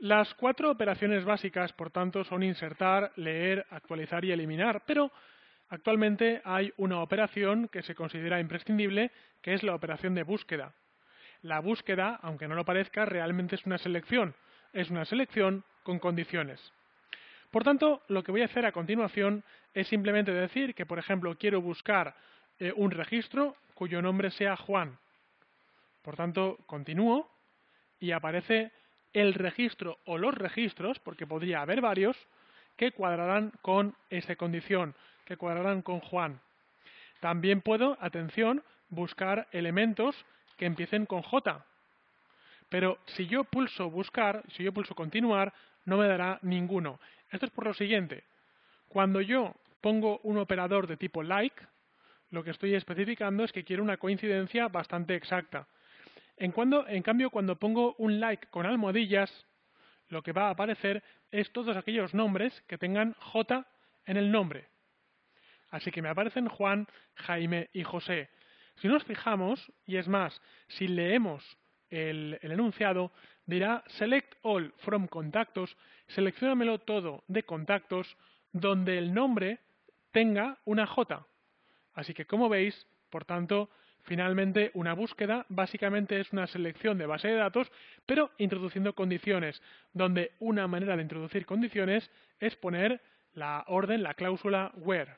Las cuatro operaciones básicas, por tanto, son insertar, leer, actualizar y eliminar, pero actualmente hay una operación que se considera imprescindible, que es la operación de búsqueda. La búsqueda, aunque no lo parezca, realmente es una selección. Es una selección con condiciones. Por tanto, lo que voy a hacer a continuación es simplemente decir que, por ejemplo, quiero buscar eh, un registro cuyo nombre sea Juan. Por tanto, continúo y aparece el registro o los registros, porque podría haber varios, que cuadrarán con esa condición, que cuadrarán con Juan. También puedo, atención, buscar elementos que empiecen con J. Pero si yo pulso buscar, si yo pulso continuar, no me dará ninguno. Esto es por lo siguiente. Cuando yo pongo un operador de tipo like, lo que estoy especificando es que quiero una coincidencia bastante exacta. En, cambio, cuando pongo un like con almohadillas, lo que va a aparecer es todos aquellos nombres que tengan J en el nombre. Así que me aparecen Juan, Jaime y José. Si nos fijamos, y es más, si leemos el, el, enunciado, dirá Select All from Contactos, seleccionamelo todo de contactos donde el nombre tenga una J. Así que como veis, por tanto, Finalmente, una búsqueda básicamente es una selección de base de datos, pero introduciendo condiciones, donde una manera de introducir condiciones es poner la orden, la cláusula where.